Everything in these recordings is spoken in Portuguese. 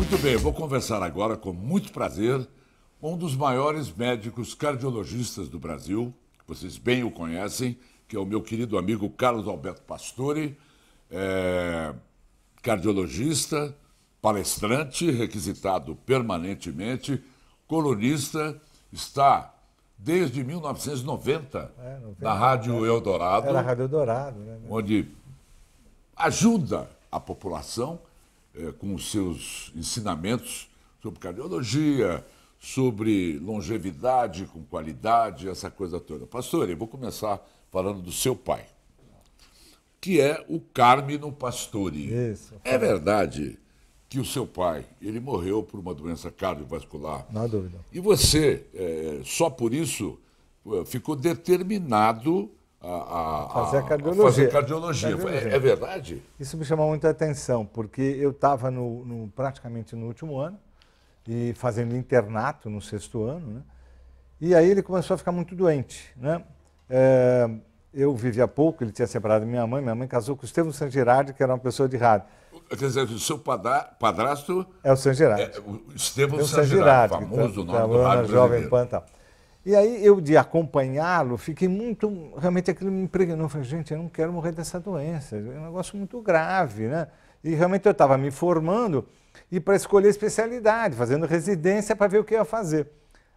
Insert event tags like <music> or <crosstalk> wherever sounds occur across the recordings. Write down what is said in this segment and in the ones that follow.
Muito bem, eu vou conversar agora com muito prazer com um dos maiores médicos cardiologistas do Brasil, que vocês bem o conhecem, que é o meu querido amigo Carlos Alberto Pastore, é, cardiologista, palestrante, requisitado permanentemente, colunista, está desde 1990 é, 90, na Rádio Eldorado. Era a Rádio Eldorado, né? Onde ajuda a população é, com os seus ensinamentos sobre cardiologia, sobre longevidade com qualidade, essa coisa toda. Pastor, eu vou começar falando do seu pai, que é o Carmino Pastore. Isso. É verdade que o seu pai, ele morreu por uma doença cardiovascular. Não há dúvida. E você, é, só por isso, ficou determinado a, a, fazer cardiologia. A fazer cardiologia. cardiologia. É, é, verdade? Isso me chamou muita atenção, porque eu estava no, no, praticamente no último ano, e fazendo internato no sexto ano, né? E aí ele começou a ficar muito doente, né? É, eu vivia pouco, ele tinha separado minha mãe, minha mãe casou com o Estevão San Girardi, que era uma pessoa de rádio. Quer dizer, o seu padrasto... É o San Girardi. É, o Estevão San Girardi, famoso tá, nome do rádio Jovem Pan tal. E aí eu, de acompanhá-lo, fiquei muito... Realmente aquilo me impregnou. Eu falei, gente, eu não quero morrer dessa doença. É um negócio muito grave, né? E realmente eu estava me formando e para escolher especialidade, fazendo residência para ver o que ia fazer.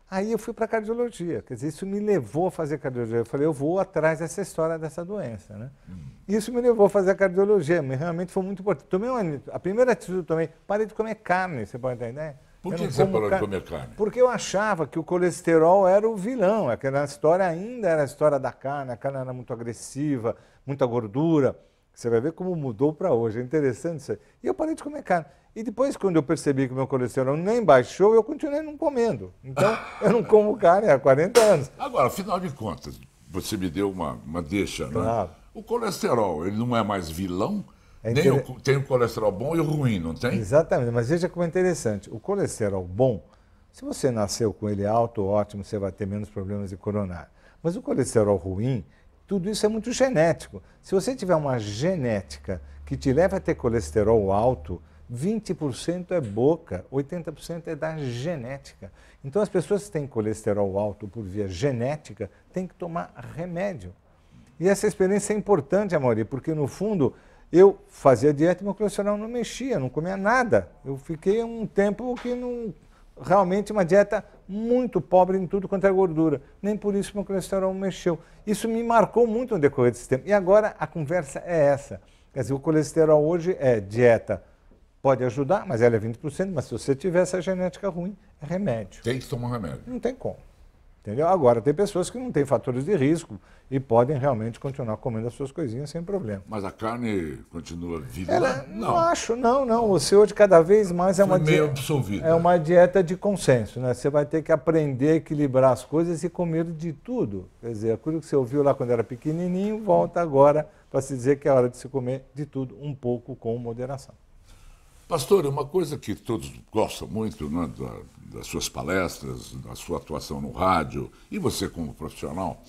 Aí eu fui para cardiologia, quer dizer, isso me levou a fazer cardiologia. Eu falei, eu vou atrás dessa história dessa doença, né? Hum. Isso me levou a fazer a cardiologia, realmente foi muito importante. Tomei uma, a primeira atitude que eu tomei, parei de comer carne, você pode entender? Por que você parou de comer carne? Porque eu achava que o colesterol era o vilão, aquela história ainda era a história da carne, a carne era muito agressiva, muita gordura. Você vai ver como mudou para hoje. É interessante isso aí. E eu parei de comer carne. E depois, quando eu percebi que o meu colesterol nem baixou, eu continuei não comendo. Então, eu não como <laughs> carne há 40 anos. Agora, afinal de contas, você me deu uma, uma deixa, né? Claro. O colesterol, ele não é mais vilão? É inter... O, tem o colesterol bom e o ruim, não tem? Exatamente, mas veja como é interessante. O colesterol bom, se você nasceu com ele alto, ótimo, você vai ter menos problemas de coronário. Mas o colesterol ruim, tudo isso é muito genético. Se você tiver uma genética que te leva a ter colesterol alto, 20% é boca, 80% é da genética. Então, as pessoas que têm colesterol alto por via genética têm que tomar remédio. E essa experiência é importante, Amori, porque no fundo eu fazia dieta e meu colesterol não mexia, não comia nada. Eu fiquei um tempo que não. Realmente uma dieta muito pobre em tudo quanto é gordura. Nem por isso meu colesterol mexeu. Isso me marcou muito no decorrer desse tempo. E agora a conversa é essa. Quer dizer, o colesterol hoje é dieta Pode ajudar, mas ela é 20%, mas se você tiver essa genética ruim, é remédio. Tem que tomar remédio. Não tem como. Entendeu? Agora, tem pessoas que não têm fatores de risco e podem realmente continuar comendo as suas coisinhas sem problema. Mas a carne continua viva? Ela, não. não acho, não, não. O seu de cada vez mais é uma meio absorvido. É uma dieta de consenso, né? Você vai ter que aprender a equilibrar as coisas e comer de tudo. Quer dizer, aquilo que você ouviu lá quando era pequenininho, volta agora para se dizer que é hora de se comer de tudo, um pouco com moderação. Pastor, uma coisa que todos gostam muito né, da, das suas palestras, da sua atuação no rádio, e você como profissional,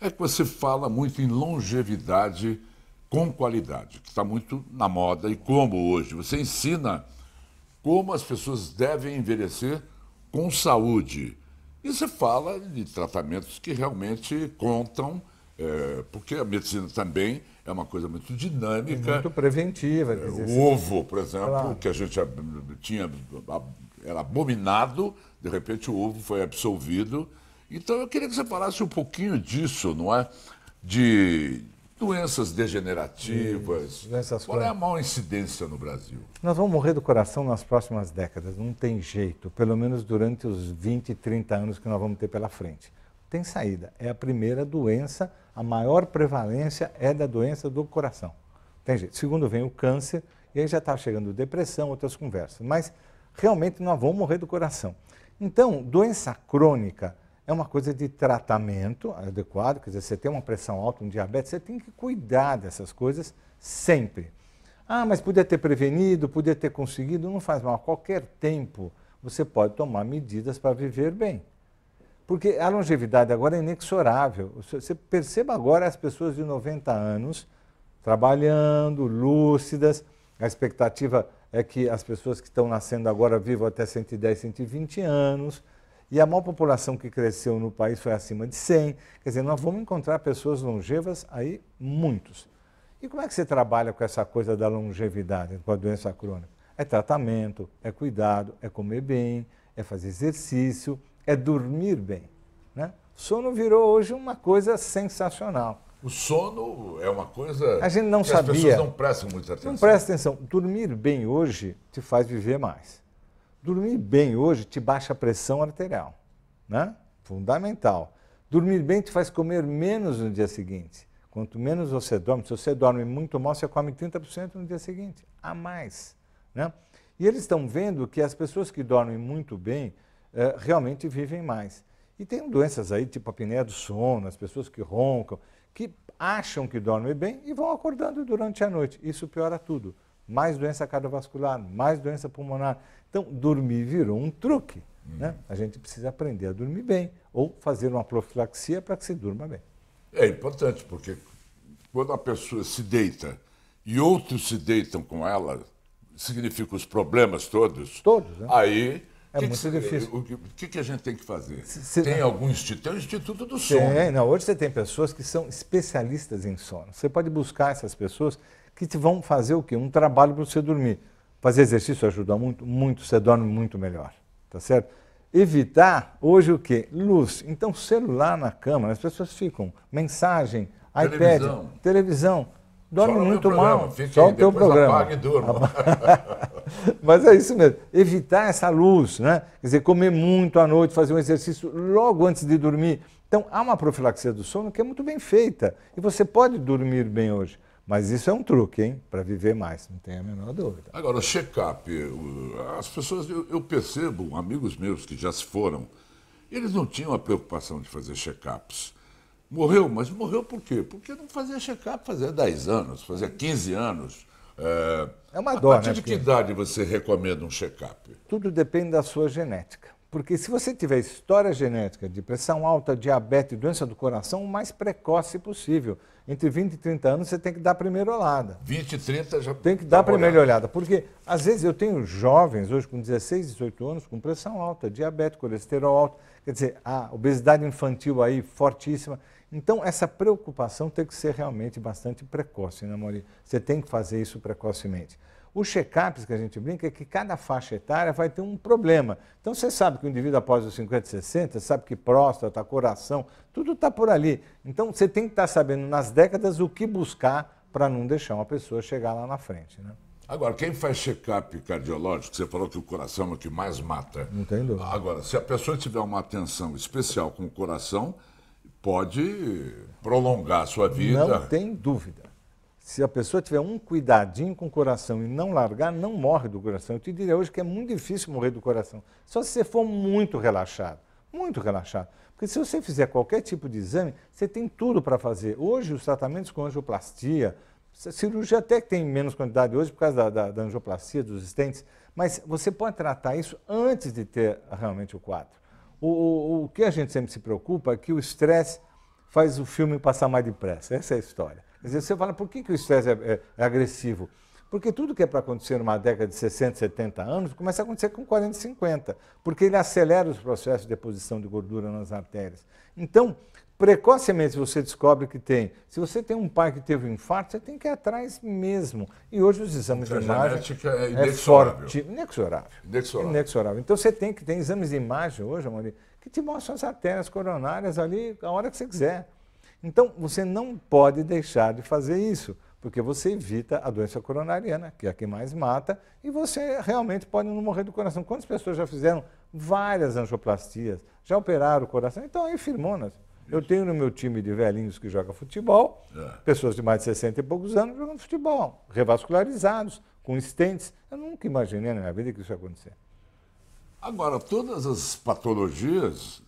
é que você fala muito em longevidade com qualidade, que está muito na moda e como hoje. Você ensina como as pessoas devem envelhecer com saúde. E você fala de tratamentos que realmente contam, é, porque a medicina também é uma coisa muito dinâmica. Muito preventiva. Dizer, o ovo, por exemplo, claro. que a gente tinha era abominado, de repente o ovo foi absolvido. Então eu queria que você falasse um pouquinho disso, não é? De doenças degenerativas. Doenças Qual é a maior incidência no Brasil? Nós vamos morrer do coração nas próximas décadas, não tem jeito, pelo menos durante os 20, 30 anos que nós vamos ter pela frente. Tem saída. É a primeira doença a maior prevalência é da doença do coração. Tem jeito. Segundo vem o câncer, e aí já está chegando depressão, outras conversas. Mas realmente nós vamos morrer do coração. Então, doença crônica é uma coisa de tratamento adequado, quer dizer, você tem uma pressão alta, um diabetes, você tem que cuidar dessas coisas sempre. Ah, mas podia ter prevenido, podia ter conseguido, não faz mal. A qualquer tempo você pode tomar medidas para viver bem. Porque a longevidade agora é inexorável. Você perceba agora as pessoas de 90 anos trabalhando, lúcidas. A expectativa é que as pessoas que estão nascendo agora vivam até 110, 120 anos. E a maior população que cresceu no país foi acima de 100. Quer dizer, nós vamos encontrar pessoas longevas aí, muitos. E como é que você trabalha com essa coisa da longevidade, com a doença crônica? É tratamento, é cuidado, é comer bem, é fazer exercício, é dormir bem. Né? Sono virou hoje uma coisa sensacional. O sono é uma coisa a gente não que sabia, as pessoas não prestam muita atenção. Não presta atenção. Dormir bem hoje te faz viver mais. Dormir bem hoje te baixa a pressão arterial. Né? Fundamental. Dormir bem te faz comer menos no dia seguinte. Quanto menos você dorme, se você dorme muito mal, você come 30% no dia seguinte, a mais. Né? E eles estão vendo que as pessoas que dormem muito bem eh, realmente vivem mais. E tem doenças aí, tipo a apneia do sono, as pessoas que roncam, que acham que dormem bem e vão acordando durante a noite. Isso piora tudo. Mais doença cardiovascular, mais doença pulmonar. Então, dormir virou um truque. Hum. Né? A gente precisa aprender a dormir bem ou fazer uma profilaxia para que se durma bem. É importante, porque quando a pessoa se deita e outros se deitam com ela, significa os problemas todos. Todos, né? Aí é que muito que, difícil. O que, que, a gente tem que fazer? Se, tem algum instituto? Tem o Instituto do Sono. Tem, não, hoje você tem pessoas que são especialistas em sono. Você pode buscar essas pessoas que te vão fazer o quê? Um trabalho para você dormir. Fazer exercício ajuda muito, muito, você dorme muito melhor. Tá certo? Evitar, hoje o quê? Luz. Então, celular na cama, as pessoas ficam, mensagem, televisão. iPad, televisão dorme Só muito mal. Só o teu programa. Apaga e durma. <laughs> Mas é isso mesmo. Evitar essa luz, né? Quer dizer, comer muito à noite, fazer um exercício logo antes de dormir. Então, há uma profilaxia do sono que é muito bem feita. E você pode dormir bem hoje. Mas isso é um truque, hein? Para viver mais, não tem a menor dúvida. Agora, o check-up. As pessoas, eu, eu percebo, amigos meus que já se foram, eles não tinham a preocupação de fazer check-ups. Morreu, mas morreu por quê? Porque não fazia check-up fazia 10 anos, fazia 15 anos. É, é uma dó, A partir né? de que idade você recomenda um check-up? Tudo depende da sua genética. Porque se você tiver história genética de pressão alta, diabetes, doença do coração, o mais precoce possível. Entre 20 e 30 anos você tem que dar a primeira olhada. 20 e 30 já Tem que dar a primeira olhada. Porque às vezes eu tenho jovens hoje com 16, 18 anos com pressão alta, diabetes, colesterol alto. Quer dizer, a obesidade infantil aí fortíssima. Então, essa preocupação tem que ser realmente bastante precoce, né, Mauri? Você tem que fazer isso precocemente. Os check-ups que a gente brinca é que cada faixa etária vai ter um problema. Então, você sabe que o indivíduo após os 50, 60, sabe que próstata, coração, tudo está por ali. Então, você tem que estar tá sabendo nas décadas o que buscar para não deixar uma pessoa chegar lá na frente. Né? Agora, quem faz check-up cardiológico, você falou que o coração é o que mais mata. Não tem dúvida. Agora, se a pessoa tiver uma atenção especial com o coração, pode prolongar a sua vida. Não tem dúvida. Se a pessoa tiver um cuidadinho com o coração e não largar, não morre do coração. Eu te diria hoje que é muito difícil morrer do coração. Só se você for muito relaxado. Muito relaxado. Porque se você fizer qualquer tipo de exame, você tem tudo para fazer. Hoje, os tratamentos com angioplastia, cirurgia até que tem menos quantidade hoje por causa da, da, da angioplastia, dos estentes, mas você pode tratar isso antes de ter realmente o quadro. O, o, o que a gente sempre se preocupa é que o estresse faz o filme passar mais depressa. Essa é a história. Quer dizer, você fala, por que, que o estresse é, é, é agressivo? Porque tudo que é para acontecer numa década de 60, 70 anos, começa a acontecer com 40, 50. Porque ele acelera os processos de deposição de gordura nas artérias. Então, precocemente você descobre que tem. Se você tem um pai que teve um infarto, você tem que ir atrás mesmo. E hoje os exames então, de imagem é, é forte, inexorável. inexorável. inexorável. Então você tem que ter exames de imagem hoje, amor, que te mostram as artérias coronárias ali a hora que você quiser. Então você não pode deixar de fazer isso, porque você evita a doença coronariana, que é a que mais mata, e você realmente pode não morrer do coração. Quantas pessoas já fizeram várias angioplastias, já operaram o coração? Então aí firmonas. Eu tenho no meu time de velhinhos que joga futebol, é. pessoas de mais de 60 e poucos anos jogando futebol, revascularizados, com estentes. Eu nunca imaginei na minha vida que isso ia acontecer. Agora, todas as patologias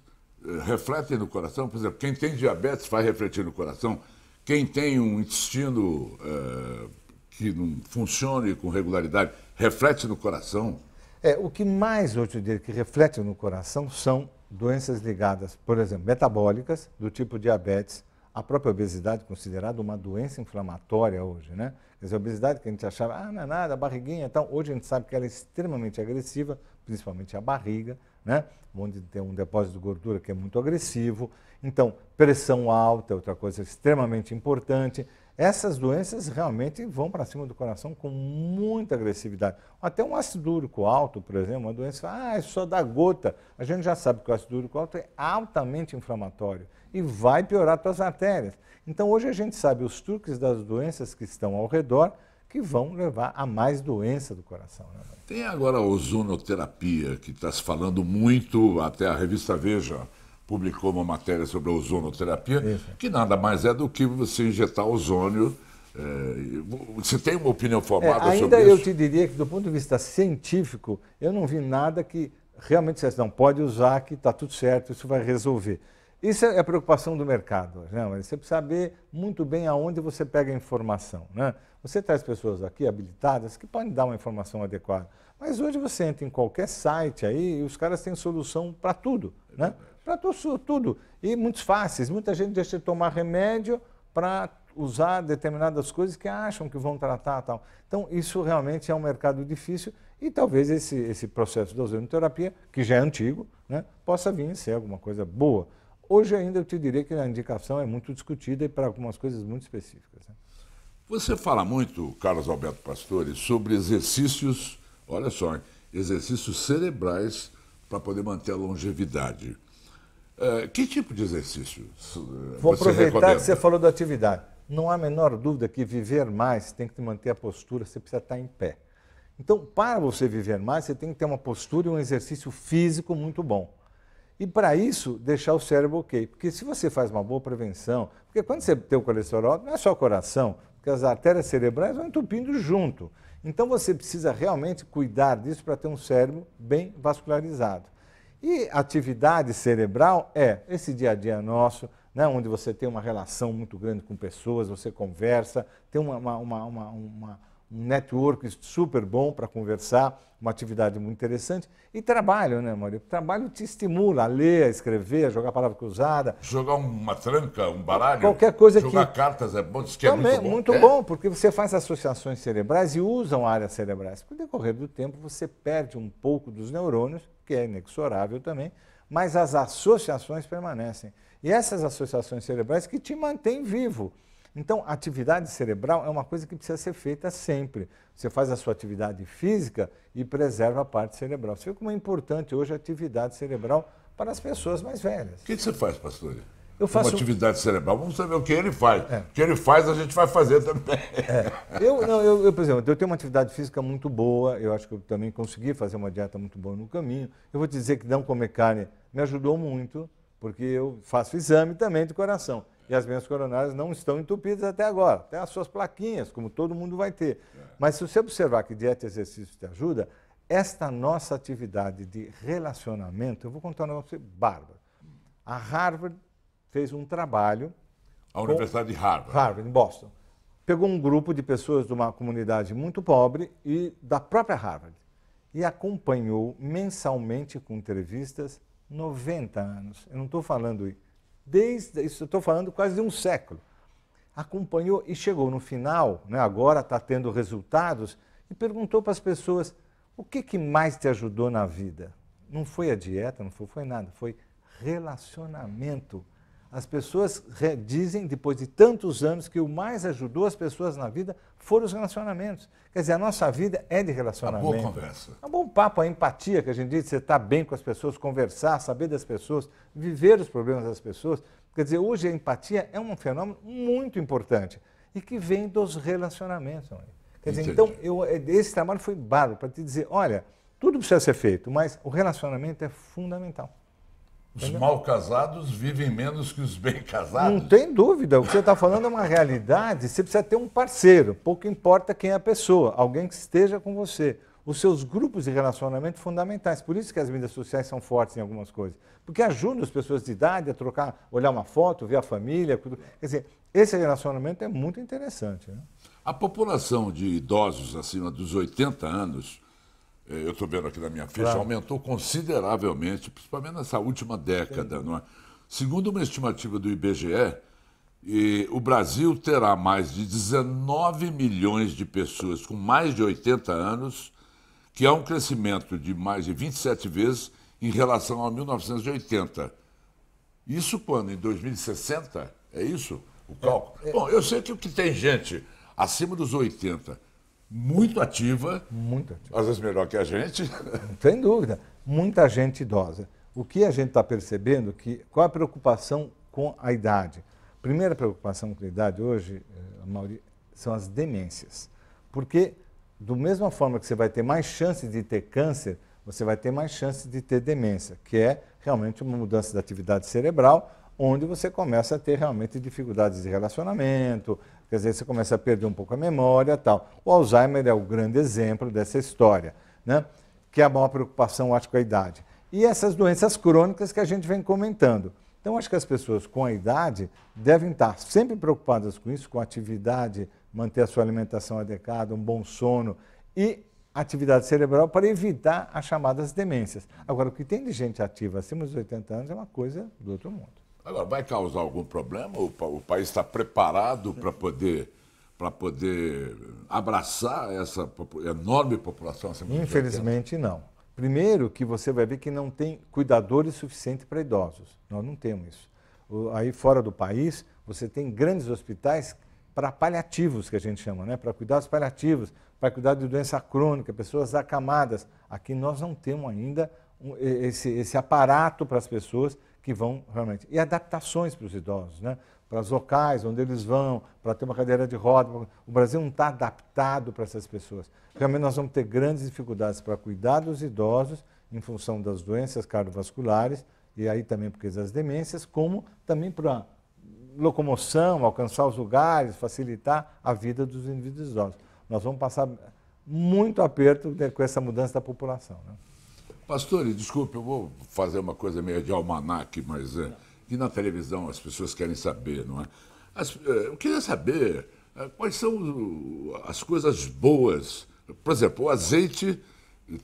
refletem no coração. Por exemplo, quem tem diabetes vai refletir no coração. Quem tem um intestino eh, que não funcione com regularidade reflete no coração. É, o que mais hoje em dia que reflete no coração são doenças ligadas, por exemplo, metabólicas, do tipo diabetes, a própria obesidade é considerada uma doença inflamatória hoje, né? Quer dizer, a obesidade que a gente achava, ah, não é nada, barriguinha então, hoje a gente sabe que ela é extremamente agressiva, principalmente a barriga, né? Onde tem um depósito de gordura que é muito agressivo. Então, pressão alta é outra coisa extremamente importante. Essas doenças realmente vão para cima do coração com muita agressividade. Até um ácido úrico alto, por exemplo, uma doença, ah, é só da gota. A gente já sabe que o ácido úrico alto é altamente inflamatório e vai piorar suas artérias. Então hoje a gente sabe os truques das doenças que estão ao redor que vão levar a mais doença do coração. Né? Tem agora a ozonoterapia, que está se falando muito, até a revista Veja publicou uma matéria sobre a ozonoterapia, Isso. que nada mais é do que você injetar ozônio. É, você tem uma opinião formada é, ainda sobre isso? Ainda eu te diria que, do ponto de vista científico, eu não vi nada que realmente você não pode usar, que está tudo certo, isso vai resolver. Isso é a preocupação do mercado. Né? Você precisa saber muito bem aonde você pega a informação. Né? Você traz pessoas aqui habilitadas que podem dar uma informação adequada. Mas hoje você entra em qualquer site aí e os caras têm solução para tudo. Né? Para tudo, tudo. E muito fáceis. Muita gente deixa de tomar remédio para usar determinadas coisas que acham que vão tratar tal. Então, isso realmente é um mercado difícil e talvez esse, esse processo da ozonoterapia, que já é antigo, né, possa vir a ser alguma coisa boa. Hoje ainda eu te diria que a indicação é muito discutida e para algumas coisas muito específicas. Né? Você fala muito, Carlos Alberto Pastore, sobre exercícios, olha só, exercícios cerebrais para poder manter a longevidade. É, que tipo de exercício? Vou aproveitar recomenda? que você falou da atividade. Não há a menor dúvida que viver mais tem que manter a postura, você precisa estar em pé. Então, para você viver mais, você tem que ter uma postura e um exercício físico muito bom. E para isso, deixar o cérebro ok. Porque se você faz uma boa prevenção, porque quando você tem o colesterol, não é só o coração, porque as artérias cerebrais vão entupindo junto. Então você precisa realmente cuidar disso para ter um cérebro bem vascularizado. E atividade cerebral é esse dia a dia nosso, né, onde você tem uma relação muito grande com pessoas, você conversa, tem uma, uma, uma, uma um network super bom para conversar, uma atividade muito interessante. E trabalho, né, Maurício? Trabalho te estimula a ler, a escrever, a jogar palavra cruzada. Jogar uma tranca, um baralho. Qualquer coisa jogar que. Jogar cartas é bom, diz que Também, é muito bom. muito é? bom, porque você faz associações cerebrais e usam áreas cerebrais. Com o decorrer do tempo, você perde um pouco dos neurônios, que é inexorável também, mas as associações permanecem. E essas associações cerebrais que te mantêm vivo. Então, atividade cerebral é uma coisa que precisa ser feita sempre. Você faz a sua atividade física e preserva a parte cerebral. Você vê como é importante hoje a atividade cerebral para as pessoas mais velhas. O que você faz, pastor? Eu faço uma atividade cerebral. Vamos saber o que ele faz. É. O que ele faz, a gente vai fazer também. É. Eu, não, eu, eu, por exemplo, eu tenho uma atividade física muito boa. Eu acho que eu também consegui fazer uma dieta muito boa no caminho. Eu vou te dizer que não comer carne me ajudou muito, porque eu faço exame também de coração e as veias coronárias não estão entupidas até agora. Tem as suas plaquinhas, como todo mundo vai ter. É. Mas se você observar que dieta e exercício te ajuda, esta nossa atividade de relacionamento, eu vou contar um negócio bárbaro. A Harvard fez um trabalho. A Universidade de Harvard. Harvard, em Boston. Pegou um grupo de pessoas de uma comunidade muito pobre e da própria Harvard e acompanhou mensalmente com entrevistas 90 anos. Eu não estou falando desde, isso estou falando quase de um século. Acompanhou e chegou no final, né, agora está tendo resultados, e perguntou para as pessoas, o que, que mais te ajudou na vida? Não foi a dieta, não foi, foi nada, foi relacionamento. As pessoas dizem, depois de tantos anos, que o mais ajudou as pessoas na vida foram os relacionamentos. Quer dizer, a nossa vida é de relacionamento. Uma boa conversa. É um bom papo, a empatia que a gente diz, você estar tá bem com as pessoas, conversar, saber das pessoas, viver os problemas das pessoas. Quer dizer, hoje a empatia é um fenômeno muito importante e que vem dos relacionamentos. Quer dizer, então, eu, esse trabalho foi bárbaro para te dizer, olha, tudo precisa ser feito, mas o relacionamento é fundamental. Os mal casados vivem menos que os bem casados? Não tem dúvida. O que você está falando é uma realidade. Você precisa ter um parceiro. Pouco importa quem é a pessoa, alguém que esteja com você. Os seus grupos de relacionamento fundamentais. Por isso que as mídias sociais são fortes em algumas coisas. Porque ajudam as pessoas de idade a trocar, olhar uma foto, ver a família. Quer dizer, esse relacionamento é muito interessante. Né? A população de idosos acima dos 80 anos eu estou vendo aqui na minha ficha, claro. aumentou consideravelmente, principalmente nessa última década. É? Segundo uma estimativa do IBGE, o Brasil terá mais de 19 milhões de pessoas com mais de 80 anos, que é um crescimento de mais de 27 vezes em relação a 1980. Isso quando? Em 2060? É isso o cálculo? É, é... Bom, eu sei que, que tem gente acima dos 80 muito ativa. Muito ativa. Às vezes melhor que a gente. <laughs> Sem dúvida. Muita gente idosa. O que a gente está percebendo que qual a preocupação com a idade? Primeira preocupação com a idade hoje, eh, a maioria, são as demências. Porque, do mesma forma que você vai ter mais chances de ter câncer, você vai ter mais chances de ter demência, que é realmente uma mudança da atividade cerebral, onde você começa a ter realmente dificuldades de relacionamento, quer dizer, você começa a perder um pouco a memória tal. O Alzheimer é o grande exemplo dessa história, né? que é a maior preocupação, acho, com a idade. E essas doenças crônicas que a gente vem comentando. Então, acho que as pessoas com a idade devem estar sempre preocupadas com isso, com atividade, manter a sua alimentação adequada, um bom sono e atividade cerebral para evitar as chamadas demências. Agora, o que tem de gente ativa acima dos 80 anos é uma coisa do outro mundo. Agora, vai causar algum problema? O, o país está preparado para poder, para poder abraçar essa enorme população Infelizmente, não. Primeiro, que você vai ver que não tem cuidadores suficientes para idosos. Nós não temos isso. Aí fora do país, você tem grandes hospitais para paliativos, que a gente chama, né? para cuidados paliativos, para cuidar de doença crônica, pessoas acamadas. Aqui nós não temos ainda esse, esse aparato para as pessoas que vão realmente. E adaptações para os idosos, né? para os locais onde eles vão, para ter uma cadeira de roda. O Brasil não está adaptado para essas pessoas. Realmente nós vamos ter grandes dificuldades para cuidar dos idosos em função das doenças cardiovasculares e aí também porque das demências, como também para locomoção, alcançar os lugares, facilitar a vida dos indivíduos idosos nós vamos passar muito aperto com essa mudança da população. Né? Pastor, desculpe, eu vou fazer uma coisa meio de almanaque, mas é, e na televisão as pessoas querem saber, não é? As, é, eu queria saber é, quais são as coisas boas. Por exemplo, o azeite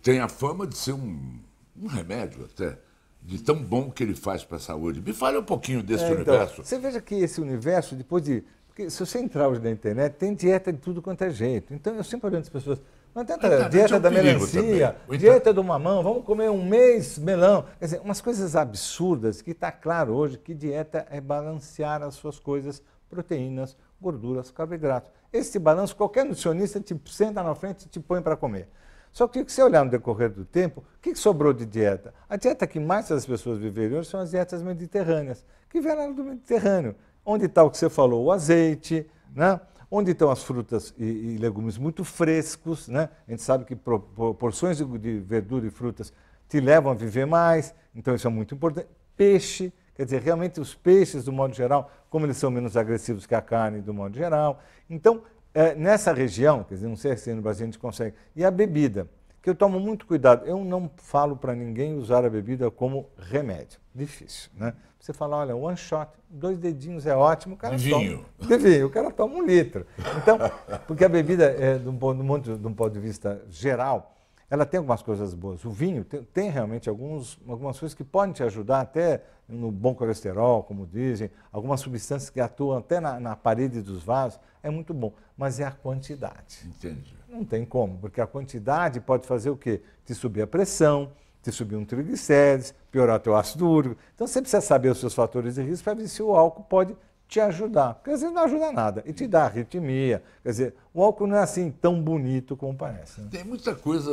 tem a fama de ser um, um remédio até de tão bom que ele faz para a saúde. Me fale um pouquinho desse é, então, universo. Você veja que esse universo, depois de porque se você entrar hoje na internet, tem dieta de tudo quanto é jeito. Então eu sempre oriento as pessoas. Não tenta dieta da melancia, dieta do mamão, vamos comer um mês melão. Quer dizer, umas coisas absurdas que está claro hoje que dieta é balancear as suas coisas, proteínas, gorduras, carboidratos. Esse balanço, qualquer nutricionista te senta na frente e te põe para comer. Só que se você olhar no decorrer do tempo, o que sobrou de dieta? A dieta que mais as pessoas viveram hoje são as dietas mediterrâneas, que vieram do Mediterrâneo. Onde está o que você falou? O azeite, né? Onde estão as frutas e, e, legumes muito frescos. Né? A gente sabe que porções de, de verdura e frutas te levam a viver mais, então isso é muito importante. Peixe, quer dizer, realmente os peixes, do modo geral, como eles são menos agressivos que a carne, do modo geral. Então, é, nessa região, quer dizer, não sei se no Brasil a gente consegue. E a bebida, que eu tomo muito cuidado. Eu não falo para ninguém usar a bebida como remédio. Difícil, né? Você fala, olha, one shot, dois dedinhos é ótimo, o cara vinho. toma. De vinho. O cara toma um litro. Então, porque a bebida, é, de, um ponto, de um ponto de vista geral, ela tem algumas coisas boas. O vinho tem, tem, realmente alguns, algumas coisas que podem te ajudar até no bom colesterol, como dizem, algumas substâncias que atuam até na, na parede dos vasos, é muito bom. Mas é a quantidade. Entendi. Não tem como, porque a quantidade pode fazer o quê? Te subir a pressão, te subir um triglicérides, piorar teu ácido úrico. Então você precisa saber os seus fatores de risco para ver se o álcool pode te ajudar. Porque às vezes não ajuda nada e te dá arritmia. Quer dizer, o álcool não é assim tão bonito como parece. Né? Tem muita coisa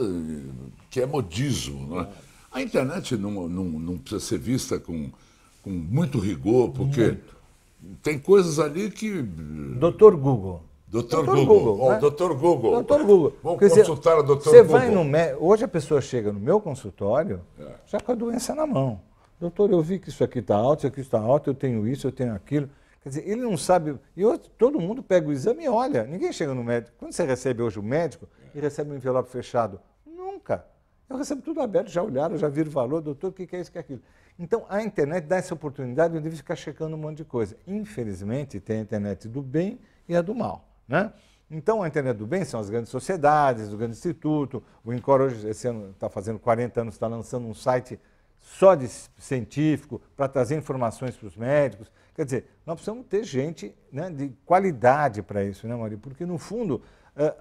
que é modismo. Não é? A internet não, não, não precisa ser vista com, com muito rigor, porque muito. tem coisas ali que. Doutor Google. Doutor Google. Google oh, né? Doutor Google. Doutor Google. Vamos Porque consultar o doutor Google. Você vai no Hoje a pessoa chega no meu consultório é. já com a doença na mão. Doutor, eu vi que isso aqui está alto, isso aqui está alto, eu tenho isso, eu tenho aquilo. Quer dizer, ele não sabe. E outro, todo mundo pega o exame e olha. Ninguém chega no médico. Quando você recebe hoje o médico e recebe um envelope fechado, nunca. Eu recebo tudo aberto, já olharam, já viram o valor, doutor, o que é isso, que é aquilo. Então, a internet dá essa oportunidade de eu ficar checando um monte de coisa. Infelizmente, tem a internet do bem e a do mal. Né? Então, a internet do bem são as grandes sociedades, o grande instituto. O Incor hoje, esse ano, está fazendo 40 anos, está lançando um site só de científico para trazer informações para os médicos. Quer dizer, nós precisamos ter gente né, de qualidade para isso, né, Maria? Porque, no fundo,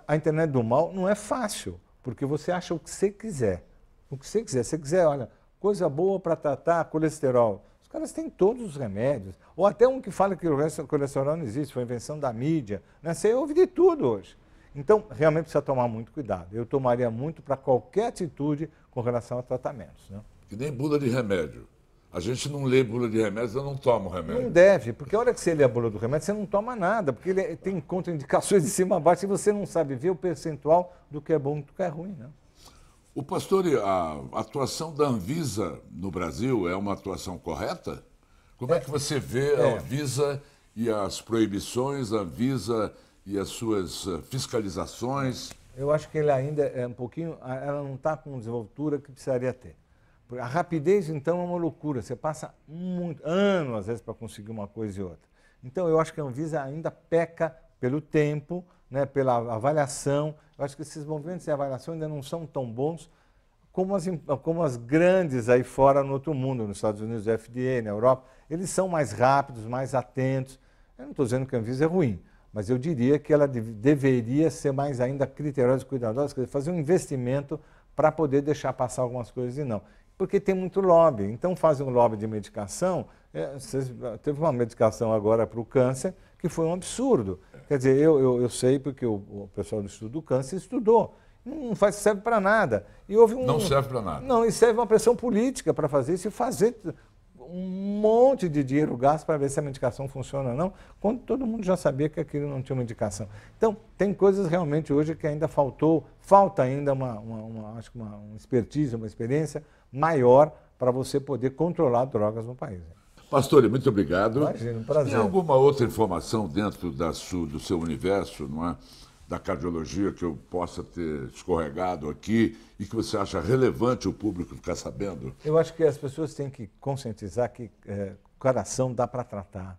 a internet do mal não é fácil, porque você acha o que você quiser. O que você quiser. Se você quiser, olha, coisa boa para tratar colesterol. Os caras têm todos os remédios. Ou até um que fala que o colesterol não existe, foi invenção da mídia. Né? Você ouve de tudo hoje. Então, realmente precisa tomar muito cuidado. Eu tomaria muito para qualquer atitude com relação a tratamentos. Né? Que nem bula de remédio. A gente não lê bula de remédio, eu não tomo remédio. Não deve, porque a hora que você lê a bula do remédio, você não toma nada, porque ele tem contraindicações de cima a baixo e você não sabe ver o percentual do que é bom e do que é ruim. Né? O pastor, a atuação da Anvisa no Brasil é uma atuação correta? Como é que você vê a é. Anvisa e as proibições, a Anvisa e as suas eh, fiscalizações? Eu acho que ele ainda é um pouquinho, ela não está com a desenvoltura que precisaria ter. A rapidez, então, é uma loucura. Você passa muito, anos, às vezes, para conseguir uma coisa e outra. Então, eu acho que a Anvisa ainda peca pelo tempo, né, pela avaliação. Eu acho que esses movimentos de avaliação ainda não são tão bons como as, como as grandes aí fora no outro mundo, nos Estados Unidos, FDA, na Europa. Eles são mais rápidos, mais atentos. Eu não estou dizendo que a Anvisa é ruim, mas eu diria que ela deveria ser mais ainda criteriosa e cuidadosa, quer dizer, fazer um investimento para poder deixar passar algumas coisas e não. Porque tem muito lobby. Então fazem um lobby de medicação. É, teve uma medicação agora para o câncer que foi um absurdo. Quer dizer, eu, eu, eu sei porque o, o, pessoal do Estudo do Câncer estudou. Não faz, serve para nada. E houve um, não serve para nada. Não, e serve uma pressão política para fazer isso e fazer um monte de dinheiro gasto para ver se a medicação funciona ou não, quando todo mundo já sabia que aquilo não tinha uma indicação. Então, tem coisas realmente hoje que ainda faltou, falta ainda uma, uma, uma acho que uma, uma expertise, uma experiência maior para você poder controlar drogas no país. Pastor, muito obrigado. Imagina, um prazer. Tem alguma outra informação dentro da do seu universo, não é? da cardiologia que eu possa ter escorregado aqui e que você acha relevante o público ficar sabendo? Eu acho que as pessoas têm que conscientizar que é, coração dá para tratar,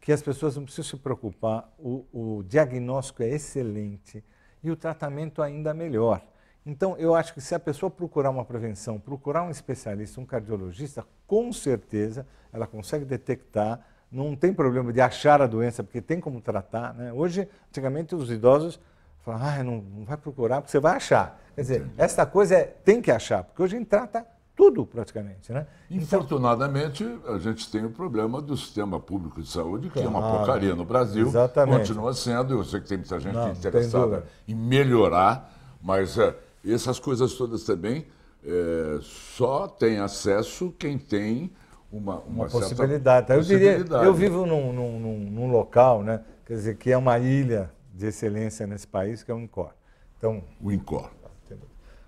que as pessoas não precisam se preocupar, o, o diagnóstico é excelente e o tratamento ainda melhor. Então, eu acho que se a pessoa procurar uma prevenção, procurar um especialista, um cardiologista, com certeza ela consegue detectar, não tem problema de achar a doença, porque tem como tratar. Né? Hoje, antigamente, os idosos falavam, ah, não, não vai procurar, porque você vai achar. Quer dizer, Entendi. essa coisa é, tem que achar, porque hoje a gente trata tudo praticamente. Né? Então Infortunadamente, então, a gente tem o problema do sistema público de saúde, que claro, é uma porcaria no Brasil, exatamente. continua sendo, eu sei que tem muita gente não, interessada em melhorar, mas é, essas coisas todas também é, só tem acesso quem tem uma, uma, uma possibilidade. Eu diria, eu vivo num, num, num, local, né, quer dizer, que é uma ilha de excelência nesse país, que é o INCOR. Então, o INCOR.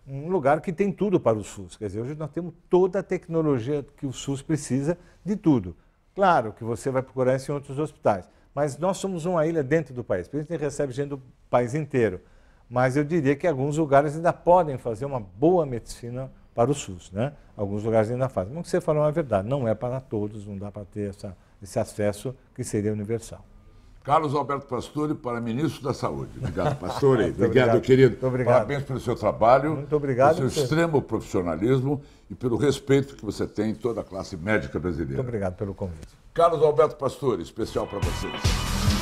Um lugar que tem tudo para o SUS. Quer dizer, hoje nós temos toda a tecnologia que o SUS precisa de tudo. Claro que você vai procurar isso em outros hospitais, mas nós somos uma ilha dentro do país. Por isso a gente recebe gente do país inteiro mas eu diria que alguns lugares ainda podem fazer uma boa medicina para o SUS, né? Alguns lugares ainda fazem. Mas o que você falou é verdade, não é para todos, não dá para ter essa, esse acesso que seria universal. Carlos Alberto Pastore para Ministro da Saúde. Obrigado, <laughs> Pastore. obrigado, obrigado, querido. Muito obrigado. Parabéns pelo seu trabalho, Muito obrigado, pelo seu extremo profissionalismo e pelo respeito que você tem em toda a classe médica brasileira. Muito obrigado pelo convite. Carlos Alberto Pastore, especial para vocês.